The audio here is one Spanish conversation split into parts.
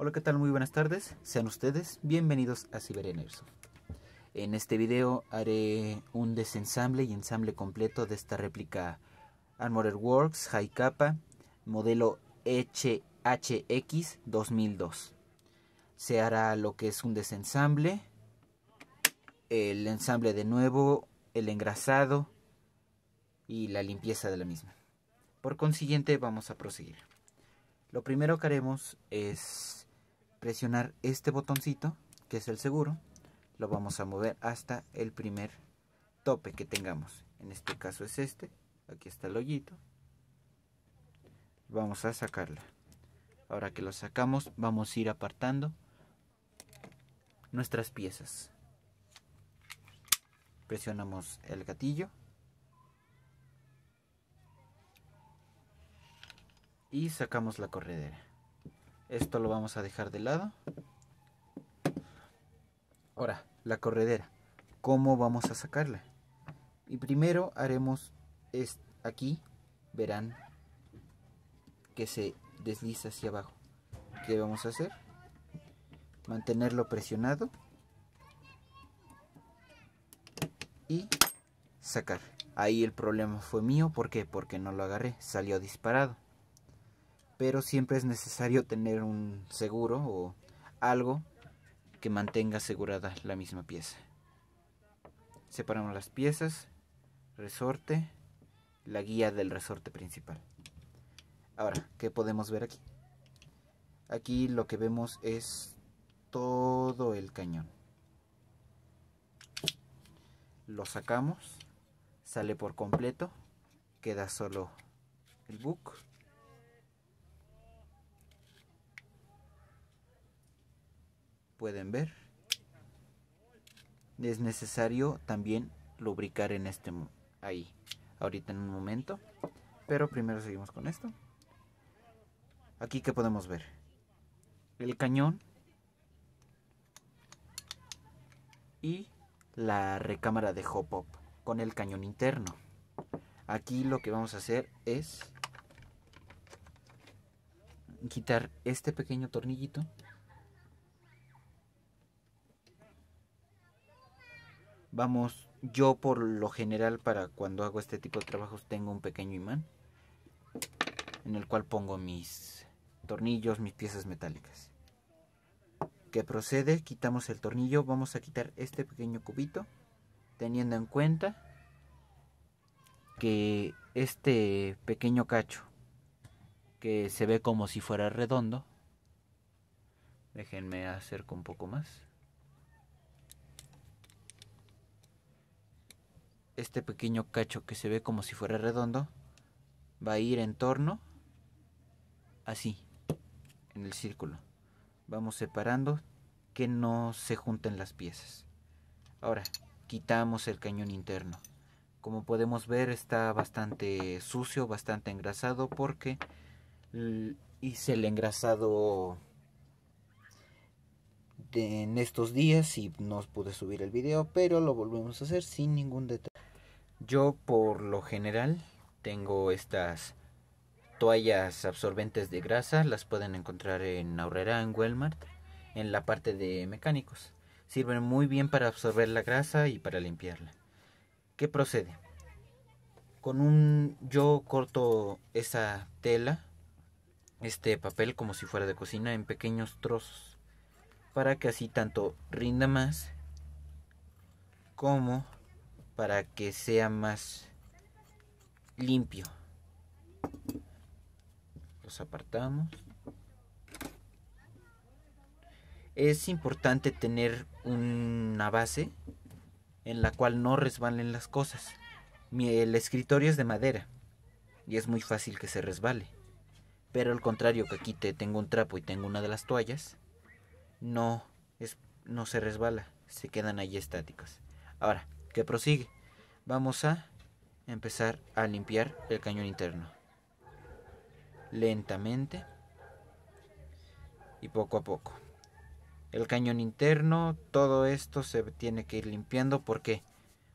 Hola, ¿qué tal? Muy buenas tardes. Sean ustedes bienvenidos a Cyberenerso. En este video haré un desensamble y ensamble completo de esta réplica Armored Works High Kappa modelo HX 2002. Se hará lo que es un desensamble, el ensamble de nuevo, el engrasado y la limpieza de la misma. Por consiguiente vamos a proseguir. Lo primero que haremos es presionar este botoncito, que es el seguro. Lo vamos a mover hasta el primer tope que tengamos. En este caso es este. Aquí está el hoyito. Vamos a sacarla. Ahora que lo sacamos, vamos a ir apartando nuestras piezas. Presionamos el gatillo y sacamos la corredera. Esto lo vamos a dejar de lado. Ahora, la corredera. ¿Cómo vamos a sacarla? Y primero haremos es aquí, verán que se desliza hacia abajo. ¿Qué vamos a hacer? Mantenerlo presionado y sacar. Ahí el problema fue mío, ¿por qué? Porque no lo agarré, salió disparado pero siempre es necesario tener un seguro o algo que mantenga asegurada la misma pieza. Separamos las piezas, resorte, la guía del resorte principal. Ahora, ¿qué podemos ver aquí? Aquí lo que vemos es todo el cañón. Lo sacamos, sale por completo, queda solo el book pueden ver. Es necesario también lubricar en este ahí ahorita en un momento. Pero primero seguimos con esto. Aquí que podemos ver el cañón y la recámara de hop up con el cañón interno. Aquí lo que vamos a hacer es quitar este pequeño tornillito Vamos, yo por lo general para cuando hago este tipo de trabajos tengo un pequeño imán en el cual pongo mis tornillos, mis piezas metálicas. Que procede, quitamos el tornillo, vamos a quitar este pequeño cubito, teniendo en cuenta que este pequeño cacho que se ve como si fuera redondo, déjenme acerco un poco más. Este pequeño cacho que se ve como si fuera redondo va a ir en torno así en el círculo. Vamos separando que no se junten las piezas. Ahora quitamos el cañón interno. Como podemos ver está bastante sucio bastante engrasado porque hice el engrasado en estos días y no pude subir el video pero lo volvemos a hacer sin ningún detalle yo por lo general tengo estas toallas absorbentes de grasa, las pueden encontrar en Aurrera, en Walmart, en la parte de mecánicos. Sirven muy bien para absorber la grasa y para limpiarla. ¿Qué procede? Con un yo corto esa tela, este papel como si fuera de cocina en pequeños trozos para que así tanto rinda más como para que sea más limpio. Los apartamos. Es importante tener una base en la cual no resbalen las cosas. El escritorio es de madera y es muy fácil que se resbale. Pero al contrario que aquí te tengo un trapo y tengo una de las toallas, no es no se resbala, se quedan ahí estáticas. Ahora, que prosigue. Vamos a empezar a limpiar el cañón interno. Lentamente y poco a poco. El cañón interno, todo esto se tiene que ir limpiando porque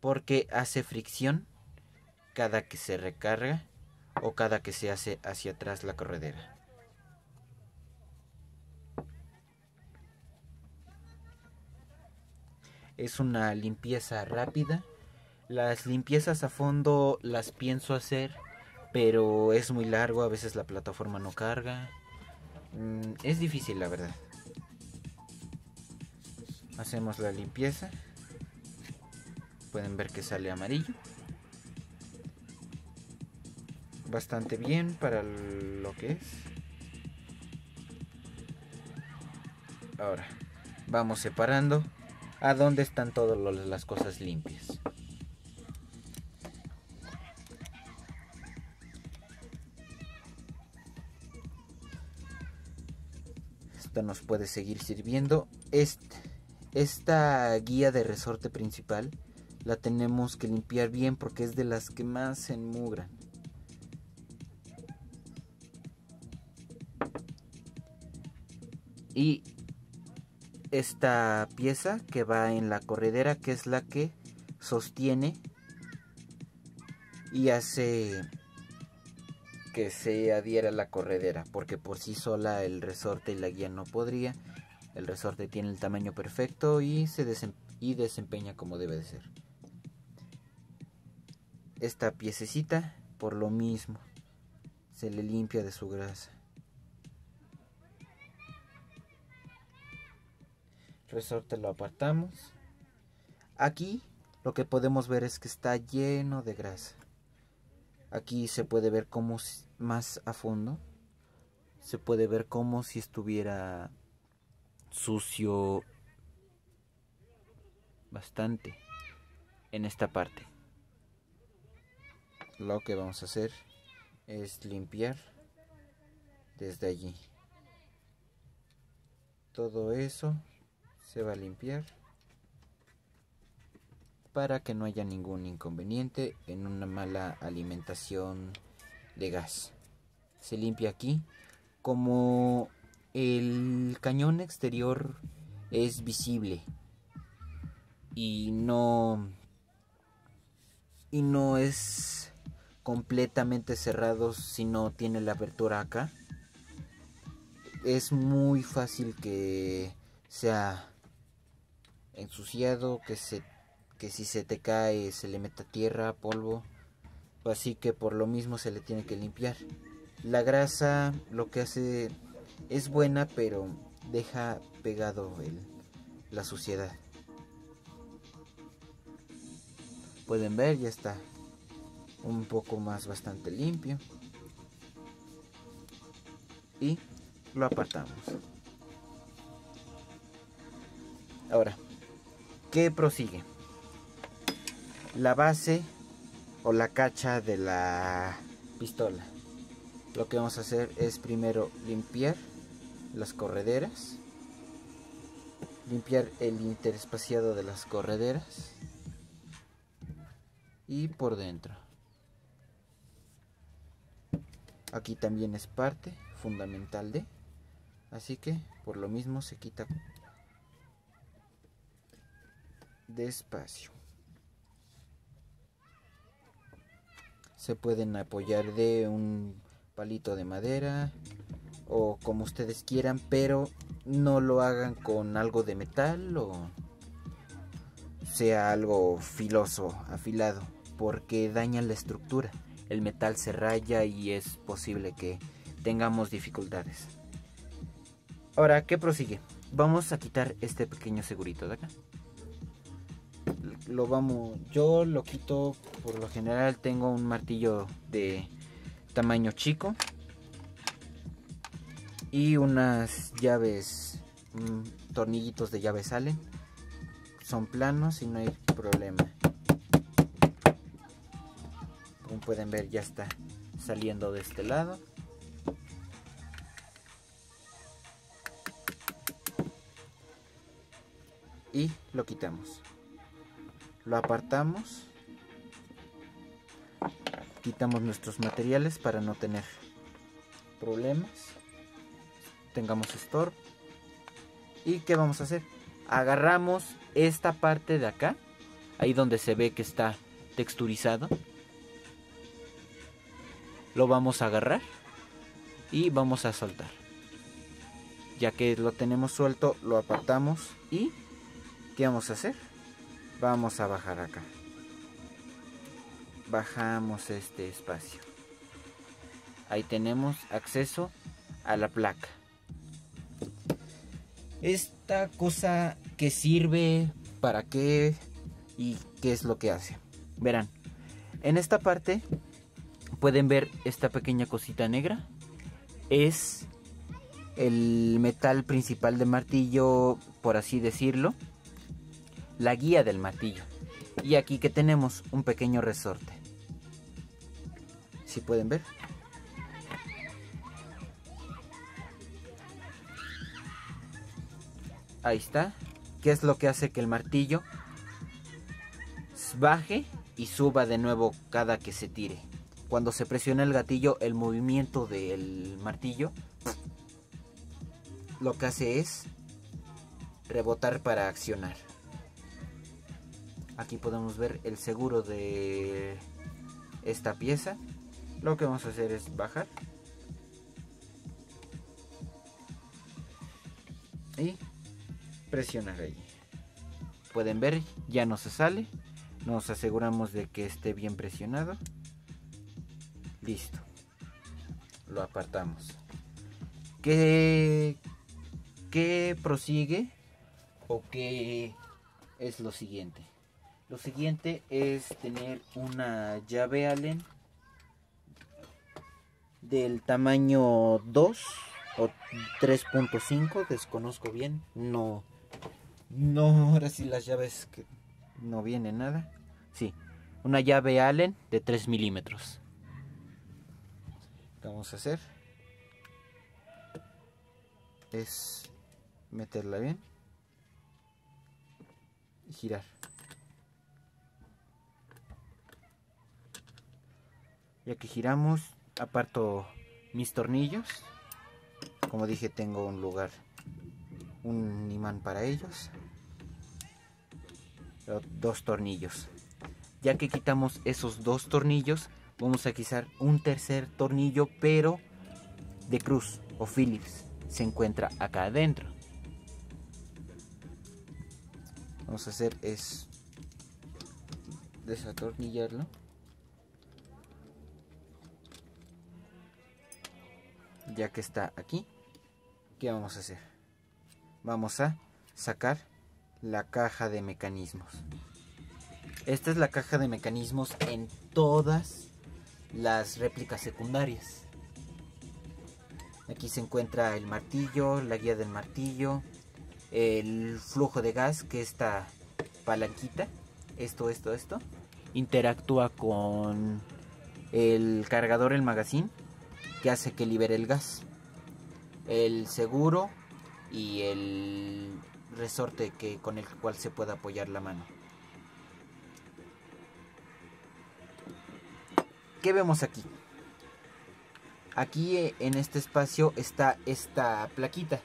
porque hace fricción cada que se recarga o cada que se hace hacia atrás la corredera. Es una limpieza rápida las limpiezas a fondo las pienso hacer, pero es muy largo, a veces la plataforma no carga. Mm, es difícil la verdad. Hacemos la limpieza. Pueden ver que sale amarillo. Bastante bien para lo que es. Ahora, vamos separando a dónde están todas las cosas limpias. Nos puede seguir sirviendo. esta guía de resorte principal la tenemos que limpiar bien porque es de las que más se enmugran. Y esta pieza que va en la corredera que es la que sostiene y hace que se adhiera la corredera porque por sí sola el resorte y la guía no podría el resorte tiene el tamaño perfecto y se y desempeña como debe de ser esta piececita por lo mismo se le limpia de su grasa resorte lo apartamos. Aquí lo que podemos ver es que está lleno de grasa. Aquí se puede ver como más a fondo. Se puede ver como si estuviera sucio bastante en esta parte. Lo que vamos a hacer es limpiar desde allí. Todo eso se va a limpiar para que no haya ningún inconveniente en una mala alimentación de gas. Se limpia aquí como el cañón exterior es visible y no y no es completamente cerrado si no tiene la apertura acá es muy fácil que sea ensuciado, que se que si se te cae se le meta tierra, polvo, así que por lo mismo se le tiene que limpiar. La grasa lo que hace es buena, pero deja pegado el, la suciedad. Pueden ver, ya está un poco más bastante limpio. Y lo apartamos. Ahora, ¿Qué prosigue? La base o la cacha de la pistola. Lo que vamos a hacer es primero limpiar las correderas. Limpiar el interespaciado de las correderas. Y por dentro. Aquí también es parte fundamental de. Así que por lo mismo se quita despacio. Se pueden apoyar de un palito de madera o como ustedes quieran, pero no lo hagan con algo de metal o sea algo filoso, afilado, porque daña la estructura. El metal se raya y es posible que tengamos dificultades. Ahora, ¿qué prosigue? Vamos a quitar este pequeño segurito de acá lo vamos yo lo quito por lo general tengo un martillo de tamaño chico y unas llaves mm, tornillitos de llave salen. Son planos y no hay problema. Como pueden ver ya está saliendo de este lado. Y lo quitamos lo apartamos quitamos nuestros materiales para no tener problemas tengamos store. Y qué vamos a hacer agarramos esta parte de acá ahí donde se ve que está texturizado. Lo vamos a agarrar y vamos a soltar. Ya que lo tenemos suelto lo apartamos y qué vamos a hacer vamos a bajar acá. Bajamos este espacio. Ahí tenemos acceso a la placa. Esta cosa que sirve para qué y qué es lo que hace verán en esta parte pueden ver esta pequeña cosita negra. Es el metal principal del martillo por así decirlo la guía del martillo. Y aquí que tenemos un pequeño resorte. Si pueden ver ahí está. Que es lo que hace que el martillo baje y suba de nuevo cada que se tire cuando se presiona el gatillo el movimiento del martillo lo que hace es rebotar para accionar aquí podemos ver el seguro de esta pieza. Lo que vamos a hacer es bajar. Y presionar ahí. Pueden ver ya no se sale. Nos aseguramos de que esté bien presionado. Listo. Lo apartamos. ¿Qué, qué prosigue o qué es lo siguiente? Lo siguiente es tener una llave Allen del tamaño 2 o 3.5, desconozco bien, no, no, ahora sí las llaves que no viene nada, sí, una llave Allen de 3 milímetros. ¿Qué vamos a hacer? Es meterla bien y girar. Ya que giramos, aparto mis tornillos. Como dije, tengo un lugar, un imán para ellos. Dos tornillos. Ya que quitamos esos dos tornillos, vamos a quitar un tercer tornillo, pero de cruz o Phillips. Se encuentra acá adentro. Vamos a hacer es desatornillarlo. Ya que está aquí, ¿qué vamos a hacer? Vamos a sacar la caja de mecanismos. Esta es la caja de mecanismos en todas las réplicas secundarias. Aquí se encuentra el martillo, la guía del martillo, el flujo de gas, que esta palanquita, esto, esto, esto, interactúa con el cargador, el magazine, que hace que libere el gas. El seguro y el resorte que, con el cual se puede apoyar la mano. ¿Qué vemos aquí? Aquí eh, en este espacio está esta plaquita.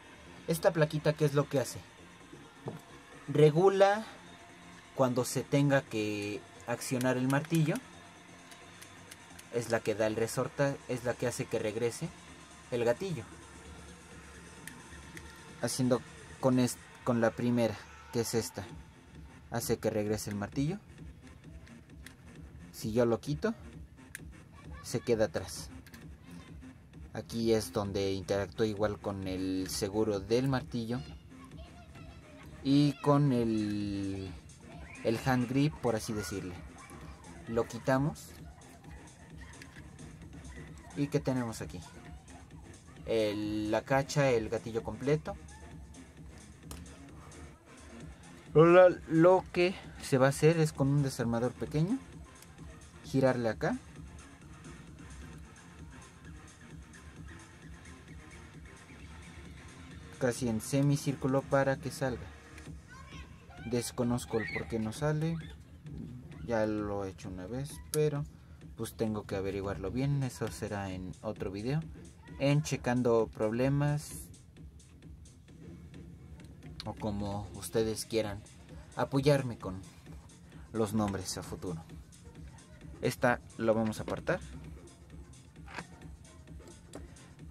Esta plaquita, ¿qué es lo que hace? Regula cuando se tenga que accionar el martillo es la que da el resorte, es la que hace que regrese el gatillo. Haciendo con, con la primera, que es esta, hace que regrese el martillo. Si yo lo quito, se queda atrás. Aquí es donde interactúa igual con el seguro del martillo y con el, el hand grip, por así decirle. Lo quitamos ¿Y qué tenemos aquí? la cacha, el gatillo completo. Lo que se va a hacer es con un desarmador pequeño, girarle acá. Casi en semicírculo para que salga. Desconozco el por qué no sale. Ya lo he hecho una vez, pero pues tengo que averiguarlo bien, eso será en otro video. En checando problemas o como ustedes quieran apoyarme con los nombres a futuro. Esta lo vamos a apartar.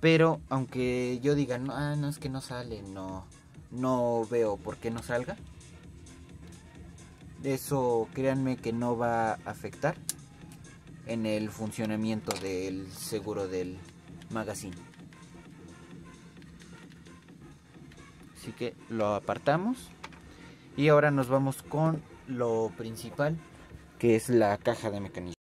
Pero aunque yo diga, no, ah, no es que no sale, no, no veo por qué no salga. eso créanme que no va a afectar en el funcionamiento del seguro del magazine. Así que lo apartamos y ahora nos vamos con lo principal que es la caja de mecanismos.